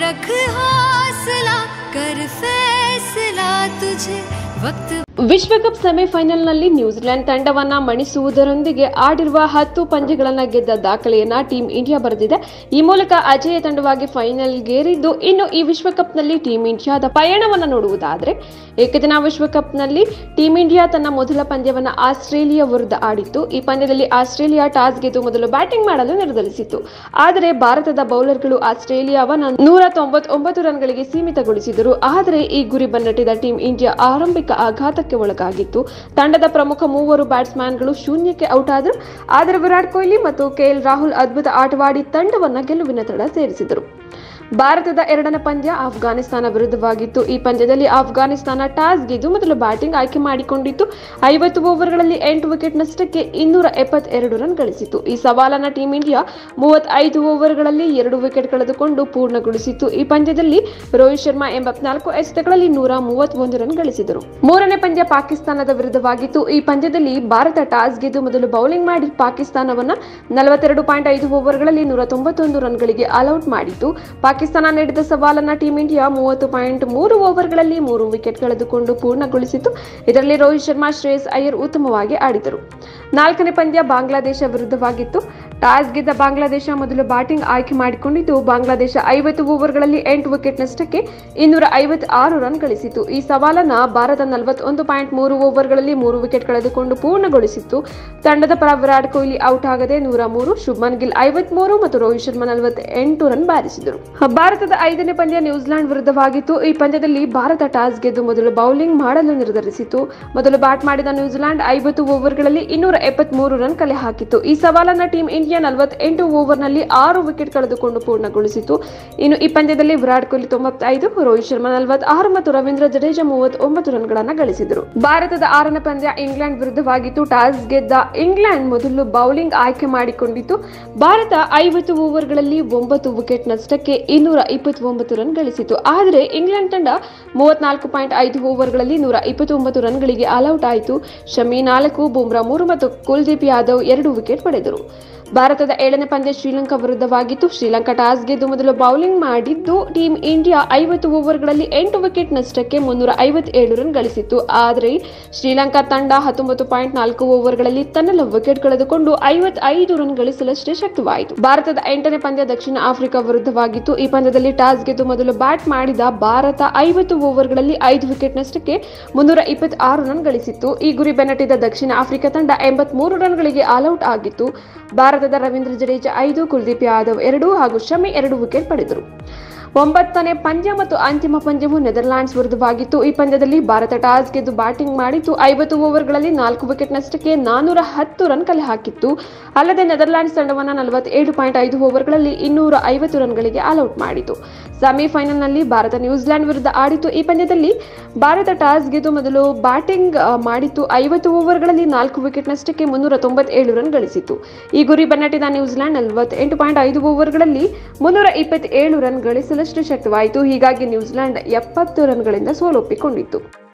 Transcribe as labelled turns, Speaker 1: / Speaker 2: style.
Speaker 1: रख हौसला कर फैसला तुझे वक्त
Speaker 2: ವಿಶ್ವಕಪ್ ಸೆಮಿಫೈನಲ್ನಲ್ಲಿ ನ್ಯೂಜಿಲೆಂಡ್ ತಂಡವನ್ನ ಮಣಿಸುವುದರೊಂದಿಗೆ ಆಡಿರುವ ಹತ್ತು ಪಂದ್ಯಗಳನ್ನು ಗೆದ್ದ ದಾಖಲೆಯನ್ನ ಟೀಂ ಇಂಡಿಯಾ ಬರೆದಿದೆ. ಈ ಮೂಲಕ ಅಜೇಯ ತಂಡವಾಗಿ ಫೈನಲ್ಗೇರಿದ್ದು, ಇನ್ನು ಈ ವಿಶ್ವಕಪ್ನಲ್ಲಿ ಟೀಂ ಇಂಡಿಯಾದ ಪಯಣವನ್ನು ನೋಡುವುದಾದರೆ, ಏಕದಿನ ವಿಶ್ವಕಪ್ನಲ್ಲಿ ಟೀಂ ಇಂಡಿಯಾ ತನ್ನ ಮೊದಲ ಪಂದ್ಯವನ್ನು ಆಸ್ಟ್ರೇಲಿಯಾ ವಿರುದ್ಧ ಆಡಿತ್ತು. ಈ ಪಂದ್ಯದಲ್ಲಿ ಆಸ್ಟ್ರೇಲಿಯಾ ಟಾಸ್ ಗೆದ್ದು ಮೊದಲು ಬ್ಯಾಟಿಂಗ್ ಮಾಡಲು ನಿರ್ಧರಿಸಿತ್ತು. ಆದರೆ ಭಾರತದ ಬೌಲರ್ಗಳು ಆಸ್ಟ್ರೇಲಿಯಾವನ್ನು ನೂರ ತೊಂಬತ್ತೊಂಬತ್ತು ರನ್ಗಳಿಗೆ ಸೀಮಿತಗೊಳಿಸಿದರು. ಆದರೆ ಈ ಗುರಿ ಬನ್ನಟ್ಟಿದ ಟೀಂ ಇಂಡಿಯಾ ಆರಂಭಿಕ ಆಘಾತಕ್ಕೆ ಒಳಗಾಗಿತ್ತು. ತಂಡದ ಪ್ರಮುಖ ಮೂವರು ಬ್ಯಾಟ್ಸ್ಮನ್ಗಳು ಶೂನ್ಯಕ್ಕೆ ಔಟ್ ಆದರು. ಆದರೆ ವಿರಾಟ್ ಕೊಹ್ಲಿ ಮತ್ತು ಕೆಎಲ್ ರಾಹುಲ್ ಅದ್ಭುತ ಆಟವಾಡಿ ತಂಡವನ್ನ ಗೆಲುವಿನ ತಡ ಸೇರಿಸಿದರು. ಭಾರತದ ಎರಡನೇ ಪಂದ್ಯ ಆಫ್ಘಾನಿಸ್ತಾನ ವಿರುದ್ಧವಾಗಿತ್ತು. ಈ ಪಂದ್ಯದಲ್ಲಿ ಆಫ್ಘಾನಿಸ್ತಾನ ಟಾಸ್ ಗೆದ್ದು ಮೊದಲು ಬ್ಯಾಟಿಂಗ್ ಆಯ್ಕೆ ಮಾಡಿಕೊಂಡಿತ್ತು. ಐವತ್ತು ಓವರ್ಗಳಲ್ಲಿ ಎಂಟು ವಿಕೆಟ್ ನಷ್ಟಕ್ಕೆ ಇನ್ನೂರ ಎಪ್ಪತ್ತೆರಡು ರನ್ ಗಳಿಸಿತು ಈ ಸವಾಲನ್ನ ಟೀಂ ಇಂಡಿಯಾ ಮೂವತ್ತೈದು ಓವರ್ಗಳಲ್ಲಿ ಎರಡು ವಿಕೆಟ್ ಕಳೆದುಕೊಂಡು ಪೂರ್ಣಗೊಳಿಸಿತು ಈ ಪಂದ್ಯದಲ್ಲಿ ರೋಹಿತ್ ಶರ್ಮಾ ಎಂಬತ್ನಾಲ್ಕು ಎಸೆತಗಳಲ್ಲಿ ನೂರ ಮೂವತ್ತೊಂದು ರನ್ ಗಳಿಸಿದರು. ಮೂರನೇ ಪಂದ್ಯ ಪಾಕಿಸ್ತಾನದ ವಿರುದ್ಧವಾಗಿತ್ತು. ಈ ಪಂದ್ಯದಲ್ಲಿ ಭಾರತ ಟಾಸ್ ಗೆದ್ದು ಮೊದಲು ಬೌಲಿಂಗ್ ಮಾಡಿ ಪಾಕಿಸ್ತಾನವನ್ನ ನಲವತ್ತೆರಡು ಪಾಯಿಂಟ್ ಐದು ಓವರ್ಗಳಲ್ಲಿ ನೂರ ತೊಂಬತ್ತೊಂದು ರನ್ಗಳಿಗೆ ಆಲ್ಔಟ್ ಮಾಡಿತು ನೀಡಿದ ಸವಾಲನ್ನ ಟೀಂ ಇಂಡಿಯಾ ಮೂವತ್ತು ಪಾಯಿಂಟ್ ಮೂರು ಓವರ್ಗಳಲ್ಲಿ ಮೂರು ವಿಕೆಟ್ ಕಳೆದುಕೊಂಡು ಪೂರ್ಣಗೊಳಿಸಿತು ಇದರಲ್ಲಿ ರೋಹಿತ್ ಶರ್ಮಾ, ಶ್ರೇಯಸ್ ಅಯ್ಯರ್ ಉತ್ತಮವಾಗಿ ಆಡಿದರು. ನಾಲ್ಕನೇ ಪಂದ್ಯ ಬಾಂಗ್ಲಾದೇಶ ವಿರುದ್ಧವಾಗಿತ್ತು. ಟಾಸ್ ಗೆದ್ದ ಬಾಂಗ್ಲಾದೇಶ ಮೊದಲು ಬ್ಯಾಟಿಂಗ್ ಆಯ್ಕೆ ಮಾಡಿಕೊಂಡಿದ್ದು, ಬಾಂಗ್ಲಾದೇಶ ಐವತ್ತು ಓವರ್ಗಳಲ್ಲಿ ಎಂಟು ವಿಕೆಟ್ ನಷ್ಟಕ್ಕೆ ಇನ್ನೂರ ಐವತ್ತಾರು ರನ್ ಗಳಿಸಿತು ಈ ಸವಾಲನ್ನು ಭಾರತ ನಲವತ್ತೊಂದು ಪಾಯಿಂಟ್ ಮೂರು ಓವರ್ಗಳಲ್ಲಿ ಮೂರು ವಿಕೆಟ್ ಕಳೆದುಕೊಂಡು ಪೂರ್ಣಗೊಳಿಸಿತ್ತು. ತಂಡದ ಪರ ವಿರಾಟ್ ಕೊಹ್ಲಿ ಔಟ್ ಆಗದೆ ನೂರ ಮೂರು, ಶುಭ್ಮನ್ ಗಿಲ್ ಐವತ್ಮೂರು ಮತ್ತು ರೋಹಿತ್ ಶರ್ಮಾ ನಲವತ್ತೆಂಟು ರನ್ ಬಾರಿಸಿದರು. ಭಾರತದ ಐದನೇ ಪಂದ್ಯ ನ್ಯೂಜಿಲೆಂಡ್ ವಿರುದ್ಧವಾಗಿತ್ತು. ಈ ಪಂದ್ಯದಲ್ಲಿ ಭಾರತ ಟಾಸ್ ಗೆದ್ದು ಮೊದಲು ಬೌಲಿಂಗ್ ಮಾಡಲು ನಿರ್ಧರಿಸಿತು ಮೊದಲು ಬ್ಯಾಟ್ ಮಾಡಿದ ನ್ಯೂಜಿಲೆಂಡ್ ಐವತ್ತು ಓವರ್ಗಳಲ್ಲಿ ಇನ್ನೂರ ಎಪ್ಪತ್ಮೂರು ರನ್ ಕಲೆ ಹಾಕಿತ್ತು. ಈ ಸವಾಲನ್ನು ಟೀಂ ಇಂಡಿಯಾ ನಲವತ್ತೆಂಟು ಓವರ್ನಲ್ಲಿ ಆರು ವಿಕೆಟ್ ಕಳೆದುಕೊಂಡು ಪೂರ್ಣಗೊಳಿಸಿತು. ಇನ್ನು ಈ ಪಂದ್ಯದಲ್ಲಿ ವಿರಾಟ್ ಕೊಹ್ಲಿ ತೊಂಬತ್ತೈದು, ರೋಹಿತ್ ಶರ್ಮಾ ನಲವತ್ತಾರು ಮತ್ತು ರವೀಂದ್ರ ಜಡೇಜಾ ಮೂವತ್ತೊಂಬತ್ತು ರನ್ಗಳನ್ನು ಗಳಿಸಿದರು. ಭಾರತದ ಆರನೇ ಪಂದ್ಯ ಇಂಗ್ಲೆಂಡ್ ವಿರುದ್ಧವಾಗಿತ್ತು. ಟಾಸ್ ಗೆದ್ದ ಇಂಗ್ಲೆಂಡ್ ಮೊದಲು ಬೌಲಿಂಗ್ ಆಯ್ಕೆ ಮಾಡಿಕೊಂಡಿತ್ತು. ಭಾರತ ಐವತ್ತು ಓವರ್ಗಳಲ್ಲಿ ಒಂಬತ್ತು ವಿಕೆಟ್ ನಷ್ಟಕ್ಕೆ ಇನ್ನೂರ ಇಪ್ಪತ್ತೊಂಬತ್ತು ರನ್ ಗಳಿಸಿತು. ಆದರೆ ಇಂಗ್ಲೆಂಡ್ ತಂಡ ಮೂವತ್ನಾಲ್ಕು ಪಾಯಿಂಟ್ ಐದು ಓವರ್ಗಳಲ್ಲಿ ನೂರ ಇಪ್ಪತ್ತೊಂಬತ್ತು ರನ್ಗಳಿಗೆ ಆಲ್ಔಟ್ ಆಯಿತು. ಶಮಿ ನಾಲ್ಕು, ಬುಮ್ರಾ ಮೂರು ಮತ್ತು ಕುಲ್ದೀಪ್ ಯಾದವ್ ಎರಡು ವಿಕೆಟ್ ಪಡೆದರು. ಭಾರತದ ಏಳನೇ ಪಂದ್ಯ ಶ್ರೀಲಂಕಾ ವಿರುದ್ಧವಾಗಿತ್ತು. ಶ್ರೀಲಂಕಾ ಟಾಸ್ ಗೆದ್ದು ಮೊದಲು ಬೌಲಿಂಗ್ ಮಾಡಿದ್ದು. ಟೀಂ ಇಂಡಿಯಾ ಐವತ್ತು ಓವರ್ಗಳಲ್ಲಿ ಎಂಟು ವಿಕೆಟ್ ನಷ್ಟಕ್ಕೆ ಮುನ್ನೂರ ಐವತ್ತೇಳು ರನ್ ಗಳಿಸಿತ್ತು. ಆದರೆ ಶ್ರೀಲಂಕಾ ತಂಡ ಹತ್ತೊಂಬತ್ತು ಪಾಯಿಂಟ್ ನಾಲ್ಕು ಓವರ್ಗಳಲ್ಲಿ ತನ್ನೆಲ್ಲ ವಿಕೆಟ್ ಕಳೆದುಕೊಂಡು ಐವತ್ತೈದು ರನ್ ಗಳಿಸಲಷ್ಟೇ ಶಕ್ತವಾಯಿತು. ಭಾರತದ ಎಂಟನೇ ಪಂದ್ಯ ದಕ್ಷಿಣ ಆಫ್ರಿಕಾ ವಿರುದ್ಧವಾಗಿತ್ತು. ಈ ಪಂದ್ಯದಲ್ಲಿ ಟಾಸ್ ಗೆದ್ದು ಮೊದಲು ಬ್ಯಾಟ್ ಮಾಡಿದ ಭಾರತ ಐವತ್ತು ಓವರ್ಗಳಲ್ಲಿ ಐದು ವಿಕೆಟ್ ನಷ್ಟಕ್ಕೆ ಮುನ್ನೂರ ಇಪ್ಪತ್ತಾರು ರನ್ ಗಳಿಸಿತ್ತು. ಈ ಗುರಿ ಬೆನ್ನಟ್ಟಿದ ದಕ್ಷಿಣ ಆಫ್ರಿಕಾ ತಂಡ ಎಂಬತ್ಮೂರು ರನ್ಗಳಿಗೆ ಆಲ್ಔಟ್ ಆಗಿತ್ತು. ಭಾರತದ ರವೀಂದ್ರ ಜಡೇಜಾ ಐದು ಕುಲ್ದೀಪ್ ಯಾದವ್ ಎರಡು ಹಾಗೂ ಶಮಿ ಎರಡು ವಿಕೆಟ್ ಪಡೆದರು. ಒಂಬತ್ತನೇ ಪಂದ್ಯ ಮತ್ತು ಅಂತಿಮ ಪಂದ್ಯವು ನೆದರ್ಲ್ಯಾಂಡ್ಸ್ ವಿರುದ್ಧವಾಗಿತ್ತು. ಈ ಪಂದ್ಯದಲ್ಲಿ ಭಾರತ ಟಾಸ್ ಗೆದ್ದು ಬ್ಯಾಟಿಂಗ್ ಮಾಡಿತ್ತು ಐವತ್ತು ಓವರ್ಗಳಲ್ಲಿ ನಾಲ್ಕು ವಿಕೆಟ್ ನಷ್ಟಕ್ಕೆ ನಾನೂರ ಹತ್ತು ರನ್ ಕಲೆ ಹಾಕಿತ್ತು. ಅಲ್ಲದೆ ನೆದರ್ಲ್ಯಾಂಡ್ಸ್ ತಂಡವನ್ನು ನಲವತ್ತೇಳು ಪಾಯಿಂಟ್ ಐದು ಓವರ್ಗಳಲ್ಲಿ ಇನ್ನೂರ ಐವತ್ತು ರನ್ಗಳಿಗೆ ಆಲ್ಔಟ್ ಮಾಡಿತು. ಸೆಮಿಫೈನಲ್ನಲ್ಲಿ ಭಾರತ ನ್ಯೂಜಿಲೆಂಡ್ ವಿರುದ್ಧ ಆಡಿತು. ಈ ಪಂದ್ಯದಲ್ಲಿ ಭಾರತ ಟಾಸ್ ಗೆದ್ದು ಮೊದಲು ಬ್ಯಾಟಿಂಗ್ ಮಾಡಿತ್ತು ಐವತ್ತು ಓವರ್ಗಳಲ್ಲಿ ನಾಲ್ಕು ವಿಕೆಟ್ ನಷ್ಟಕ್ಕೆ ಮುನ್ನೂರ ತೊಂಬತ್ತೇಳು ರನ್ ಗಳಿಸಿತು. ಈ ಗುರಿ ಬೆನ್ನಟ್ಟಿದ ನ್ಯೂಜಿಲೆಂಡ್ ನಲವತ್ತೆಂಟು ಪಾಯಿಂಟ್ ಐದು ಓವರ್ಗಳಲ್ಲಿ ಮುನ್ನೂರ ಇಪ್ಪತ್ತೇಳು ರನ್ ಗಳಿಸಲಷ್ಟು ಶಕ್ತವಾಯಿತು. ಹೀಗಾಗಿ ನ್ಯೂಜಿಲೆಂಡ್ ಎಪ್ಪತ್ತು ರನ್ಗಳಿಂದ ಸೋಲೊಪ್ಪಿಕೊಂಡಿತ್ತು.